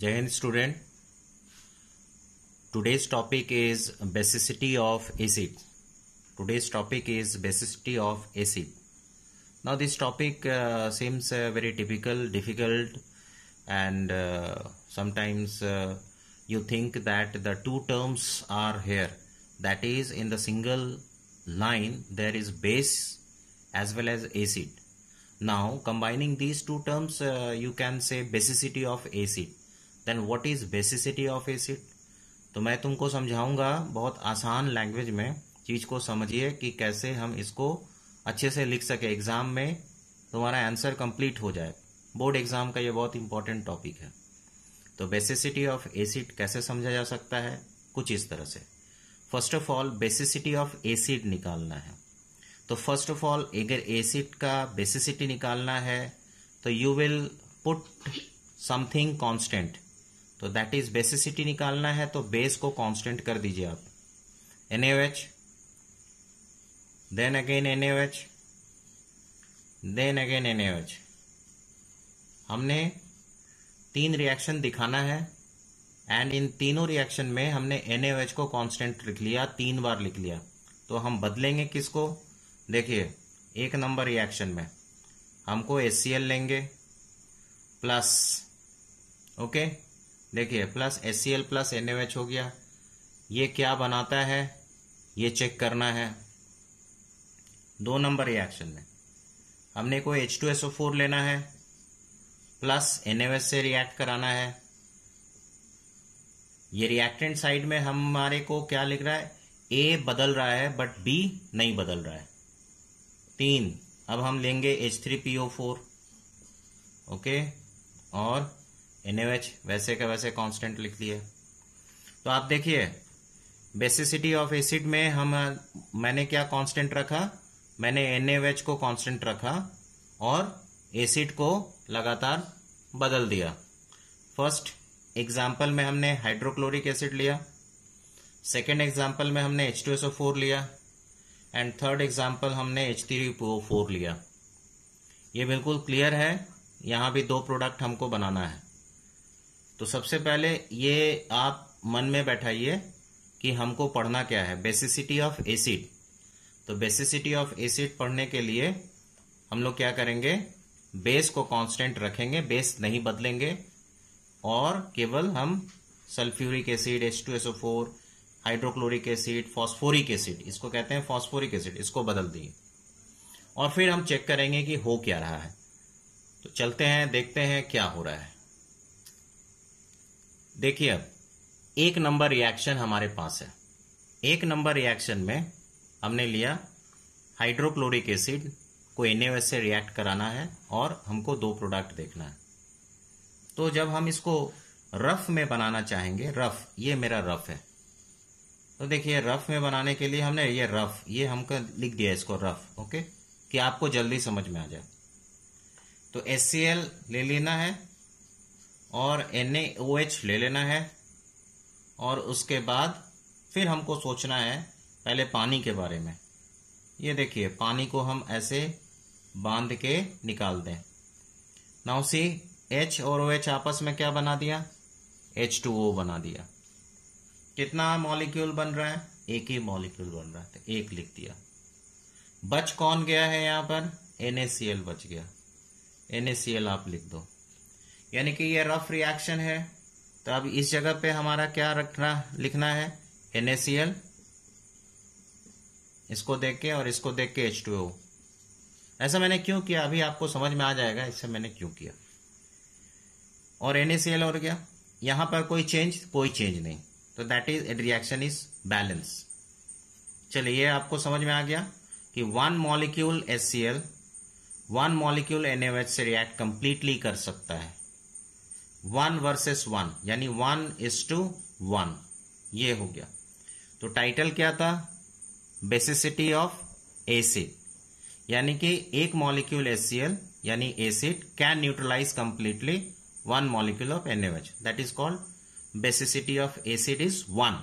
Jai Hind student. Today's topic is basicity of acid. Today's topic is basicity of acid. Now this topic uh, seems uh, very typical, difficult and uh, sometimes uh, you think that the two terms are here. That is in the single line there is base as well as acid. Now combining these two terms uh, you can say basicity of acid. Then what is basicity of acid तो मैं तुमको समझाऊँगा बहुत आसान language में चीज़ को समझिए कि कैसे हम इसको अच्छे से लिख सके एग्ज़ाम में, तुम्हारा आंसर कंप्लीट हो जाए। बोर्ड एग्ज़ाम का ये बहुत इंपॉर्टेंट टॉपिक है। तो बेसिसिटी ऑफ़ एसिड कैसे समझा जा सकता है? कुछ इस तरह से। First of all basicity of acid निकालना है। तो फ़र्स्ट ऑफ़ ऑल अगर एसिड का बेसिसिटी निकालना है तो you will put something constant तो दैट इज़ बेसिसिटी निकालना है तो बेस को कांस्टेंट कर दीजिए आप। NH then again NH then again NH हमने तीन रिएक्शन दिखाना है एंड इन तीनों रिएक्शन में हमने एनएच को कांस्टेंट लिख लिया, तीन बार लिख लिया। तो हम बदलेंगे किसको? देखिए, एक नंबर रिएक्शन में। हमको एस लेंगे प्लस ओके देखिए plus S C L plus N हो गया। ये क्या बनाता है? ये चेक करना है। दो नंबर रिएक्शन में। हमने कोई H two S O four लेना है प्लस एन से रिएक्ट कराना है। ये रिएक्टेंट साइड में हमारे को क्या लिख रहा है? ए बदल रहा है बट बी नहीं बदल रहा है। तीन, अब हम लेंगे H three P O four okay और एनएच वैसे का वैसे कांस्टेंट लिख लिए तो आप देखिए बेसिसिटी ऑफ़ एसिड में हम, मैंने क्या कांस्टेंट रखा? मैंने एनएच को कांस्टेंट रखा और एसिड को लगातार बदल दिया। फ़र्स्ट एग्ज़ाम्पल में हमने हाइड्रोक्लोरिक एसिड लिया। सेकेंड एग्ज़ाम्पल में हमने H two S O four लिया। एंड थर्ड एग्ज़ाम्पल हमने एच थ्री फोर लिया। ये बिल्कुल क्लियर है। यहाँ भी दो प्रोडक्ट हमको बनाना है। तो सबसे पहले ये आप मन में बैठाइए कि हमको पढ़ना क्या है। बेसिसिटी ऑफ़ एसिड तो बेसिसिटी ऑफ़ एसिड पढ़ने के लिए हम लोग क्या करेंगे? बेस को कांस्टेंट रखेंगे बेस नहीं बदलेंगे और केवल हम sulphuric acid H two SO four hydrochloric acid phosphoric acid इसको कहते हैं फॉस्फोरिक एसिड इसको बदल दिए। और फिर हम चेक करेंगे कि हो क्या रहा है। तो चलते हैं, देखते हैं क्या हो रहा है। देखिए अब, एक नंबर रिएक्शन हमारे पास है। एक नंबर रिएक्शन में हमने लिया हाइड्रोक्लोरिक एसिड को एन से रिएक्ट कराना है और हमको दो प्रोडक्ट देखना है। तो जब हम इसको रफ में बनाना चाहेंगे रफ ये मेरा रफ है। तो देखिए रफ में बनाने के लिए हमने ये रफ ये हमको लिख दिया इसको रफ ओके कि आपको जल्दी समझ में आ जाए। तो एस ले लेना है और एन ले लेना है। और उसके बाद फिर हमको सोचना है पहले पानी के बारे में। ये देखिए, पानी को हम ऐसे बाँध के निकाल दें। नाउ सी एच और ओ एच आपस में क्या बना दिया? एच टू ओ बना दिया। कितना मॉलिक्यूल बन रहा है? एक ही मॉलिक्यूल बन रहा है तो एक लिख दिया। बच कौन गया है यहाँ पर? एनएसीएल बच गया। एनएसीएल आप लिख दो। यानी कि ये रफ रिएक्शन है। तो अब इस जगह पे हमारा क्या रखना, लिखना है? एनएसीएल इसको देख के और इसको देख के एच टू ऐसा मैंने क्यों किया? अभी आपको समझ में आ जाएगा इससे मैंने क्यों किया। और एनएसीएल और क्या? यहाँ पर कोई चेंज कोई चेंज नहीं। तो that is reaction is balance चलिए, ये आपको समझ में आ गया कि one molecule S one molecule NH से रिएक्ट कंप्लीटली कर सकता है। वन वर्सेस वन, यानी वन इज़ टू वन, ये हो गया। तो टाइटल क्या था? बेसिसिटी ऑफ़ एसिड यानी कि एक मॉलिक्यूल एससीएल यानी acid can neutralise completely one molecule of NH that is called basicity of acid is one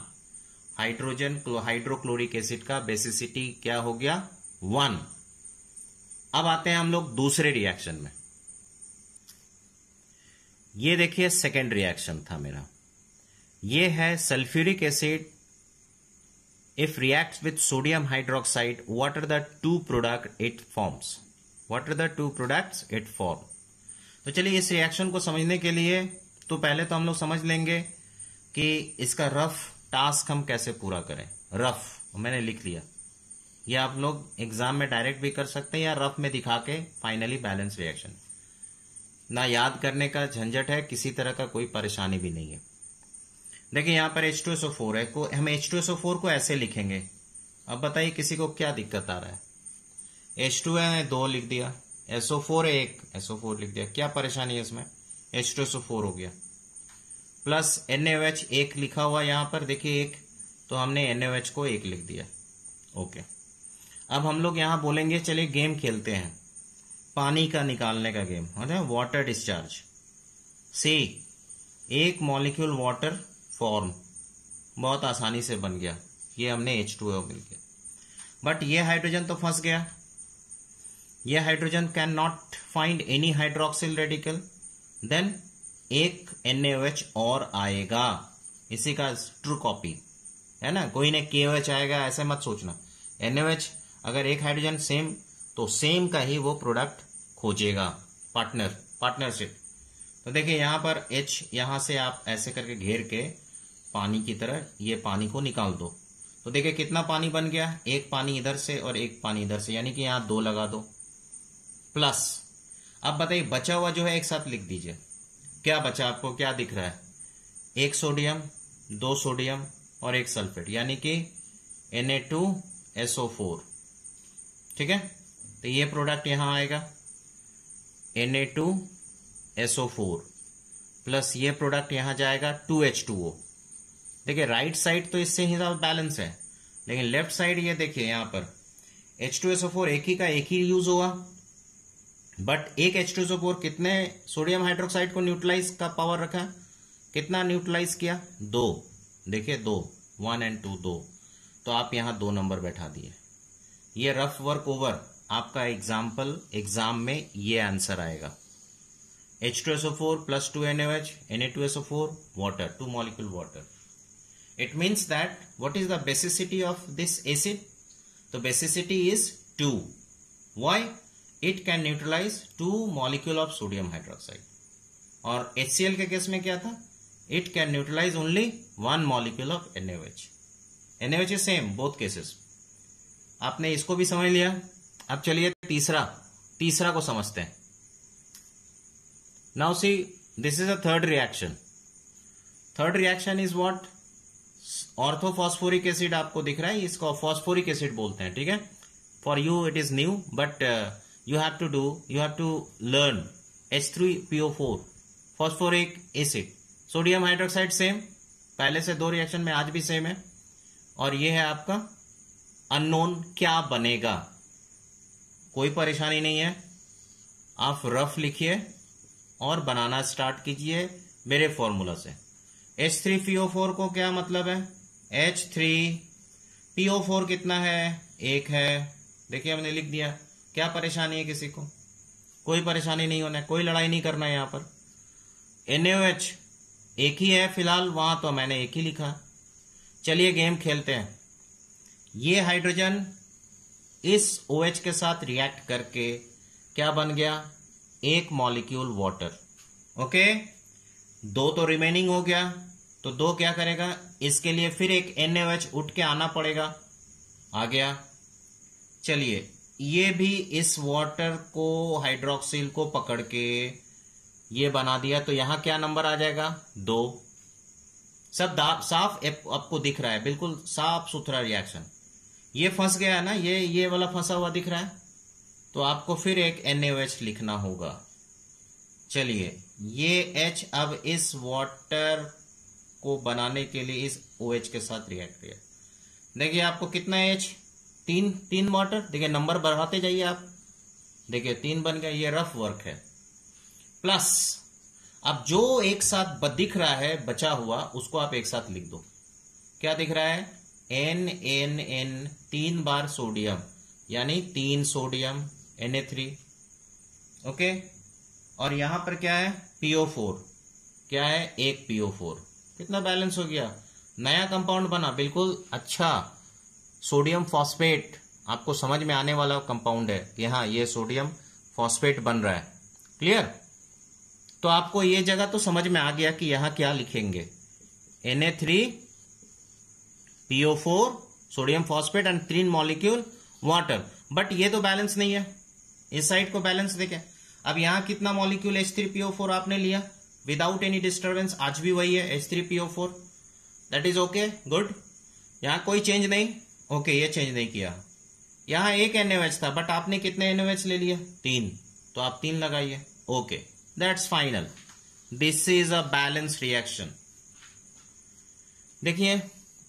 hydrogen hydrochloric acid का बेसिसिटी क्या हो गया? वन अब आते हैं हम लोग दूसरे रिएक्शन में। ये देखिए सेकेंड रिएक्शन था मेरा। ये है sulphuric acid if react with sodium hydroxide what are the two product it forms what are the two products it form तो चलिए इस रिएक्शन को समझने के लिए तो पहले तो हम लोग समझ लेंगे कि इसका रफ टास्क हम कैसे पूरा करें। रफ मैंने लिख लिया। ये आप लोग एग्ज़ाम में डायरेक्ट भी कर सकते हैं या रफ में दिखा के फाइनली बैलेंस रिएक्शन ना याद करने का झंझट है, किसी तरह का कोई परेशानी भी नहीं है। देखिए, यहाँ पर एच टू एसओ फोर है। को हम एच टू एसओ फोर को ऐसे लिखेंगे। अब बताइए, किसी को क्या दिक्कत आ रहा है? एच टू है दो लिख दिया एसओ फोर है एक एसओ फोर लिख दिया। क्या परेशानी है इसमें? एच टू एसओ फोर हो गया। प्लस एन एच एक लिखा हुआ यहाँ पर, देखिए एक। तो हमने एन एच को एक लिख दिया। ओके। अब हम लोग यहाँ बोलेंगे, चलिए गेम खेलते हैं। पानी का निकालने का गेम है वाटर डिस्चार्ज सी एक मॉलिक्यूल वाटर फॉर्म बहुत आसानी से बन गया। ये हमने एच टू मिल गया। बट ये हाइड्रोजन तो फंस गया। ये hydrogen can not find any hydroxyl radical then एक एच और आएगा। इसी का ट्रू कॉपी है ना? कोई ने के आएगा, ऐसे मत सोचना। एच अगर एक हाइड्रोजन सेम तो सेम का ही वो प्रोडक्ट खोजेगा पार्टनर पार्टनरशिप तो देखिए, यहाँ पर एच यहाँ से आप ऐसे करके घेर के पानी की तरह ये पानी को निकाल दो। तो देखिए, कितना पानी बन गया? एक पानी इधर से और एक पानी इधर से, यानी कि यहाँ दो लगा दो। प्लस अब बताइए, बचा हुआ जो है एक साथ लिख दीजिए। क्या बचा आपको? क्या दिख रहा है? एक सोडियम, दो सोडियम और एक सल्फेट, यानी कि Na2SO4 ठीक है? तो ये प्रोडक्ट यहाँ आएगा। Na2SO4 प्लस ये प्रोडक्ट यहाँ जाएगा 2H2O देखिए राइट साइड तो इससे ही ज़्यादा बैलेंस है, लेकिन लेफ़्ट साइड ये देखिए यहाँ पर एच टू एसओ फोर एक ही का एक ही यूज़ हुआ बट एक एच टू एसओ फोर कितने सोडियम हाइड्रोक्साइड को न्यूट्रलाइज का पावर रखा? कितना न्यूट्रलाइज किया? दो। देखिए दो। वन एंड टू दो। तो आप यहाँ दो नंबर बैठा दिए। ये रफ वर्क ओवर आपका एग्ज़ाम्पल एग्ज़ाम में ये आंसर आएगा. H two SO four plus two N H N A two SO four water two molecule water it means that what is the basicity of this acid तो basicity is two why it can neutralise two molecule of sodium hydroxide और H C L के case में क्या था? It can neutralise only one molecule of N H is same both cases आपने इसको भी समझ लिया? अब चलिए तीसरा तीसरा को समझते हैं। Now see this is a third reaction third reaction is what orthophosphoric acid आपको दिख रहा है, इसको फॉस्फोरिक एसिड बोलते हैं, ठीक है? For you it is new but you have to do you have to learn H three PO four phosphoric acid sodium hydroxide same पहले से दो रिएक्शन में आज भी सेम है। और ये है आपका अननोन क्या बनेगा। कोई परेशानी नहीं है। आप रफ लिखिए और बनाना स्टार्ट कीजिए मेरे फॉर्मूला से। एच थ्री पीओ फोर को क्या मतलब है? एच थ्री पीओ फोर कितना है? एक है। देखिए, हमने लिख दिया। क्या परेशानी है किसी को? कोई परेशानी नहीं होना है। कोई लड़ाई नहीं करना है यहाँ पर। एनएच एक ही है फ़िलहाल। वहाँ तो मैंने एक ही लिखा। चलिए, गेम खेलते हैं। ये हाइड्रोजन इस ओ OH के साथ रिएक्ट करके क्या बन गया? एक मॉलिक्यूल वाटर ओके दो तो रिमेनिंग हो गया। तो दो क्या करेगा? इसके लिए फिर एक एच उठ के आना पड़ेगा। आ गया। चलिए, ये भी इस वाटर को हाइड्रोक्सिल को पकड़ के ये बना दिया। तो यहाँ क्या नंबर आ जाएगा? दो। सब साफ़ आपको दिख रहा है। बिल्कुल साफ़ सुथरा रिएक्शन ये फंस गया ना, ये ये वाला फंसा हुआ दिख रहा है? तो आपको फिर एक एच लिखना होगा। चलिए, ये एच अब इस वाटर को बनाने के लिए इस ओ OH के साथ रिएक्ट किया देखिए आपको कितना एच तीन तीन वाटर देखिए नंबर बढ़ाते जाइए आप। देखिए, तीन बन गया, ये रफ वर्क है। प्लस अब जो एक साथ दिख रहा है, बचा हुआ, उसको आप एक साथ लिख दो। क्या दिख रहा है? एन एन एन तीन बार सोडियम, यानी तीन sodium N A three okay और यहाँ पर क्या है? पीओ फोर क्या है? एक पीओ फोर कितना बैलेंस हो गया? नया कंपाउंड बना, बिल्कुल अच्छा। सोडियम फॉस्फेट आपको समझ में आने वाला कंपाउंड है कि हाँ ये सोडियम फॉस्फेट बन रहा है। क्लियर तो आपको ये जगह तो समझ में आ गया कि यहाँ क्या लिखेंगे। N three PO four sodium phosphate and तीन मॉलिक्यूल वाटर बट ये तो बैलेंस नहीं है। इस साइड को बैलेंस देखें। अब यहाँ कितना molecule H three PO four आपने लिया? विदाउट एनी डिस्टर्बेंस आज भी वही है H three PO four that is okay good यहाँ कोई चेंज नहीं। ओके okay, ये चेंज नहीं किया। यहाँ एक एनएच था बट आपने कितने एनएच ले लिया तीन। तो आप तीन लगाइए। Okay that's final this is a balance reaction देखिए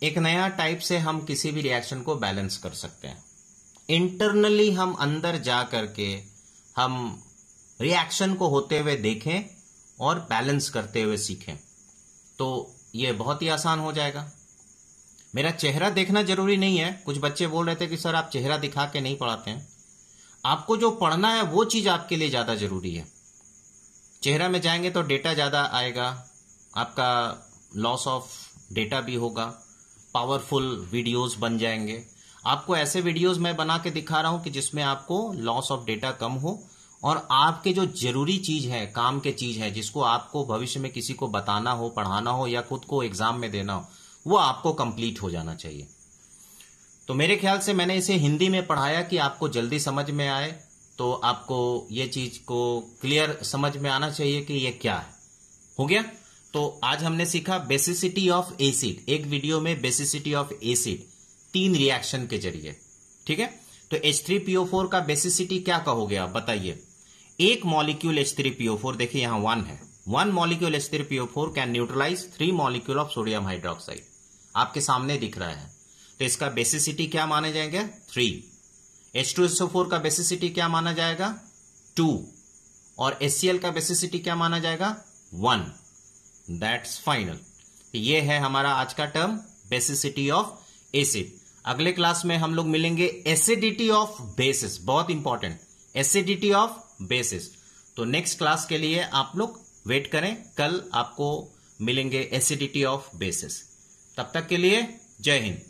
एक नया टाइप से हम किसी भी रिएक्शन को बैलेंस कर सकते हैं। इंटरनली हम अंदर जा करके हम रिएक्शन को होते हुए देखें और बैलेंस करते हुए सीखें। तो ये बहुत ही आसान हो जाएगा। मेरा चेहरा देखना ज़रूरी नहीं है। कुछ बच्चे बोल रहे थे कि, सर, आप चेहरा दिखा के नहीं पढ़ाते हैं। आपको जो पढ़ना है, वो चीज़ आपके लिए ज़्यादा ज़रूरी है। चेहरा में जाएँगे तो डेटा ज़्यादा आएगा। आपका लॉस ऑफ़ डेटा भी होगा। पावरफुल वीडियोस बन जाएँगे। आपको ऐसे वीडियोस मैं बना के दिखा रहा हूँ कि जिसमें आपको लॉस ऑफ़ डेटा कम हो और आपके जो ज़रूरी चीज़ है, काम के चीज़ है, जिसको आपको भविष्य में किसी को बताना हो, पढ़ाना हो या खुद को एग्ज़ाम में देना हो, वो आपको कंप्लीट हो जाना चाहिए। तो मेरे ख्याल से मैंने इसे हिंदी में पढ़ाया कि आपको जल्दी समझ में आए तो आपको ये चीज़ को क्लियर समझ में आना चाहिए कि ये क्या है। हो गया? तो आज हमने सीखा बेसिसिटी ऑफ़ एसिड। एक वीडियो में बेसिसिटी ऑफ़ एसिड, तीन रिएक्शन के ज़रिए। ठीक है? तो एच थ्री पीओ फोर का बेसिसिटी क्या कहोगे आप? बताइए। एक molecule H three PO four देखिए यहाँ वन है। One molecule H three PO four can neutralise three molecule of sodium hydroxide आपके सामने दिख रहा है। तो इसका बेसिसिटी क्या माने जाएँगे? Three H two SO four का बेसिसिटी क्या माना जाएगा? टू और एस का बेसिसिटी क्या माना जाएगा? वन दैट्स फाइनल ये है हमारा आज का टर्म बेसिसिटी ऑफ़ एसिड अगले क्लास में हम लोग मिलेंगे एसिडिटी ऑफ़ बेसिस बहुत इंपॉर्टेंट एसिडिटी ऑफ़ बेसिस तो नेक्स्ट क्लास के लिए आप लोग वेट करें. कल आपको मिलेंगे एसिडिटी ऑफ़ बेसिस तब तक के लिए जय हिंद.